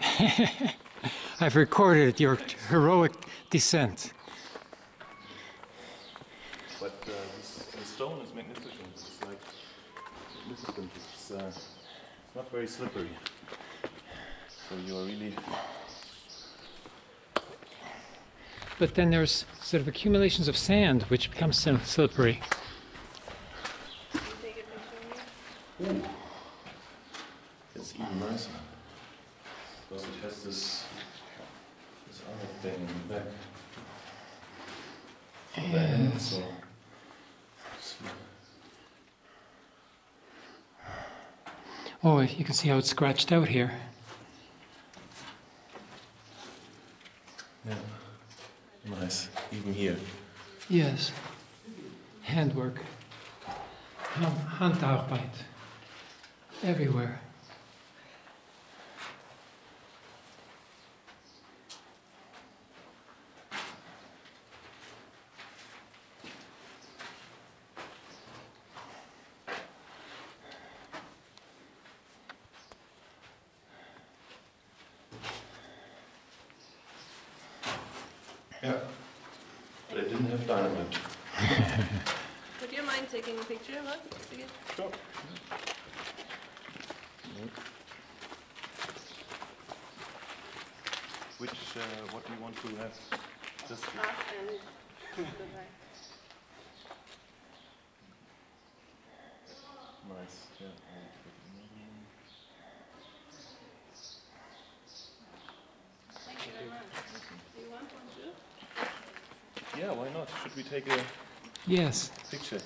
I've recorded your heroic descent. But uh, this, the stone is magnificent. It's like magnificent. It's, uh, not very slippery. So you are really But then there's sort of accumulations of sand which becomes slippery. It's even nicer because it has this this other thing in the back. On so Oh, you can see how it's scratched out here. yeah, nice. Even here. Yes. Handwork. Hand, Handarbeit. Everywhere. Yeah. But I didn't have dynamite. Would you mind taking a picture of us? Again? Sure. Which, uh, what do you want to have? Just Us and the guy. nice. Yeah. Thank you very much. Do you want one too? Yeah, why not? Should we take a Yes. picture?